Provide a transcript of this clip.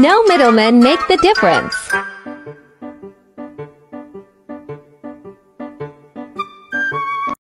No middlemen make the difference.